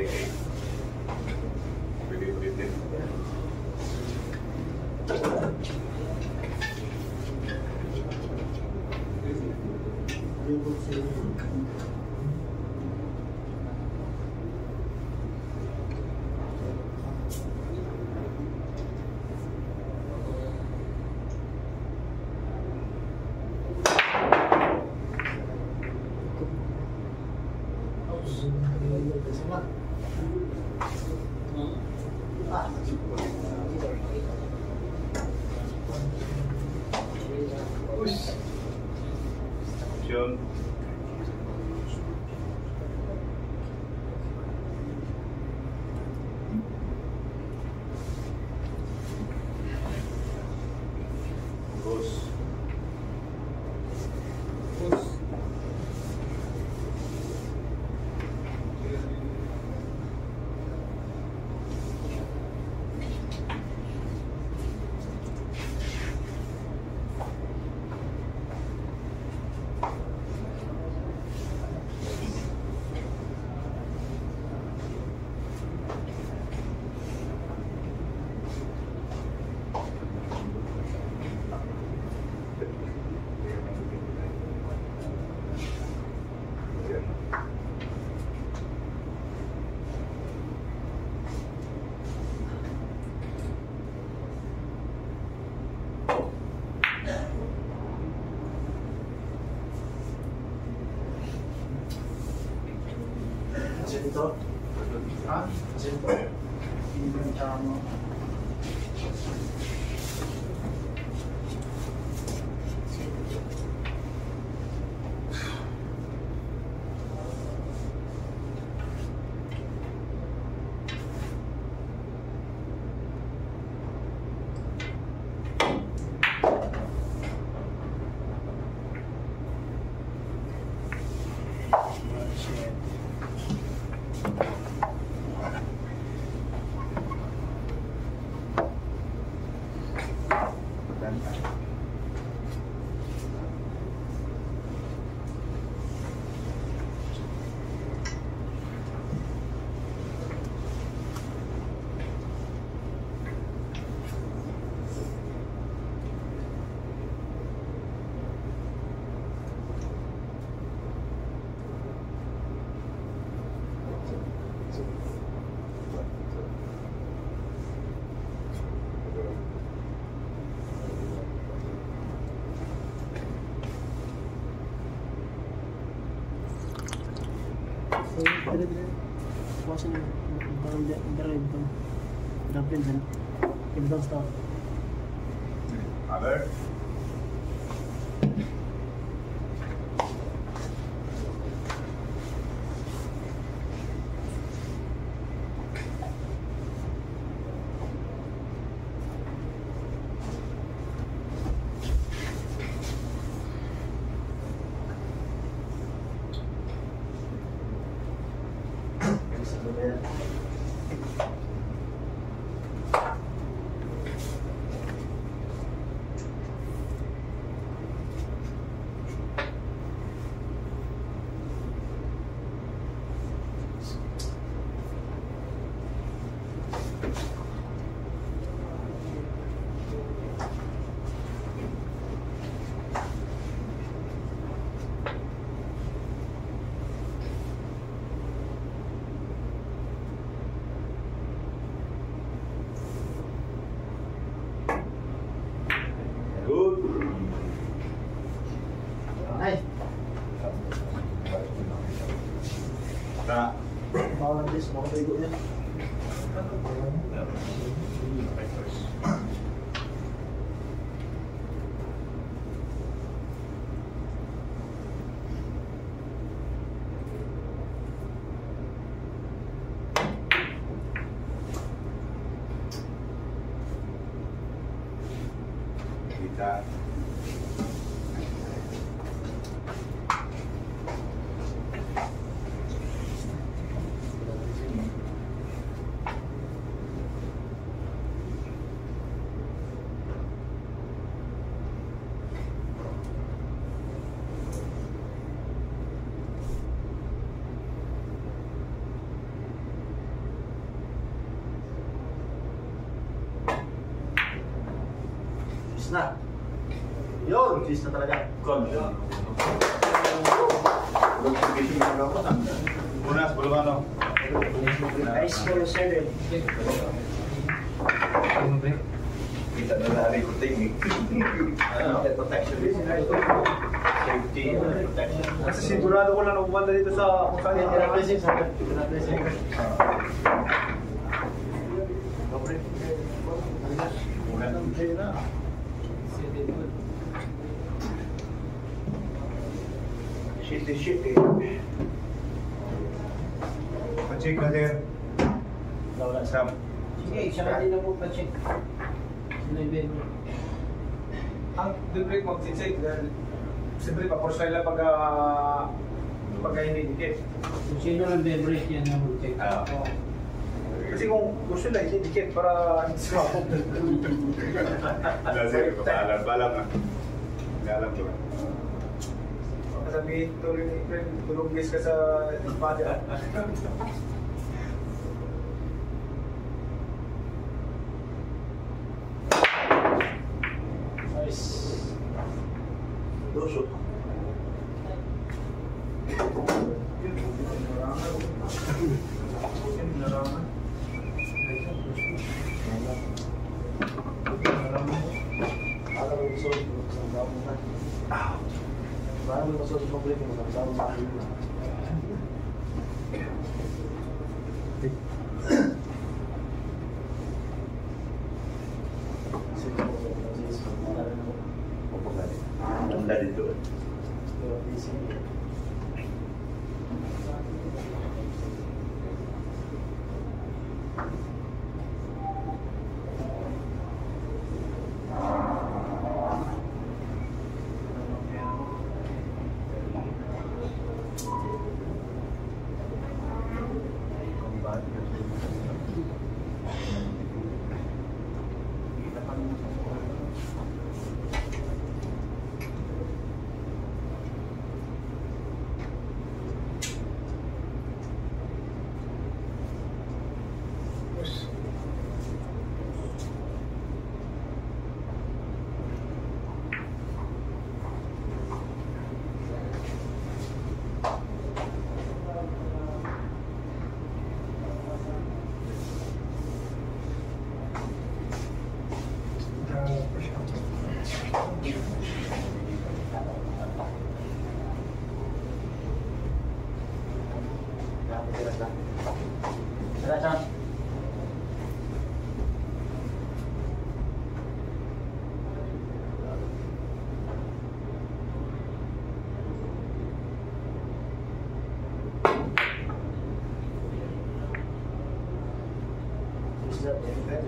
Ele não está. Yun, cheese na talaga. Unas, belum ano? Ice cream seven. Kita na lari ko ting. Ano, protection. Safety, protection. Kasi sigurado ko lang na pumunta dito sa kung saan yung Pinapressing, sabi. Pinapressing. Shit is shit eh. Pa-check na sir. Wala Sam. sige, siya ka din na po pa-check. Sino yung? Ang debreak mag-check dahil siyempre pa-force lang pag uh, pagka hindi dikit. Kung sino lang beverage yan na mag-check. Ah. Oo. Kasi kung gusto lang hindi dikit para hindi sumabog. Wala sir, paalam, paalam na. Paalam ko. Sabihin Efren, tulog guys ka sa espada.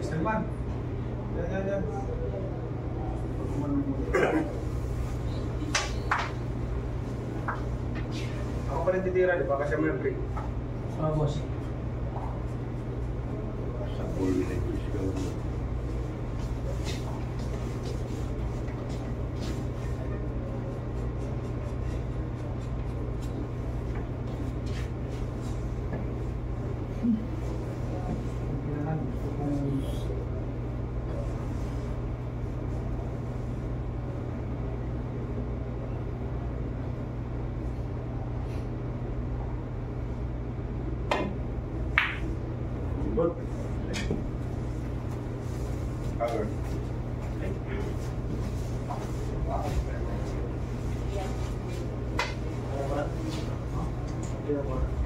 Misterman. Ya, ya, ya. Ako pa rin titira, di ba? Kasi 哎，啊，对对对，行，来吧，好，第二块。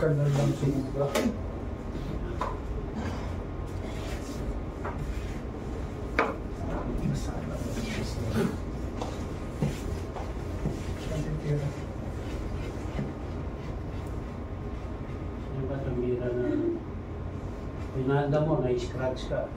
Pagka na lang sumubra. Yung ba tumira na pinada mo, na-scratch ka.